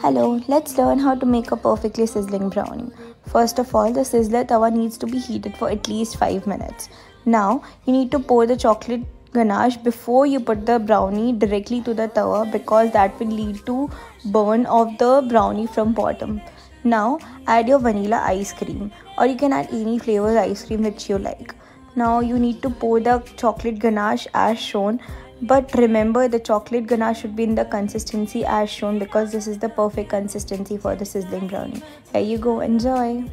Hello, let's learn how to make a perfectly sizzling brownie. First of all, the sizzler tawa needs to be heated for at least 5 minutes. Now, you need to pour the chocolate ganache before you put the brownie directly to the tawa because that will lead to burn of the brownie from bottom. Now, add your vanilla ice cream or you can add any flavor ice cream which you like. Now, you need to pour the chocolate ganache as shown but remember the chocolate ganache should be in the consistency as shown because this is the perfect consistency for the sizzling brownie. Here you go. Enjoy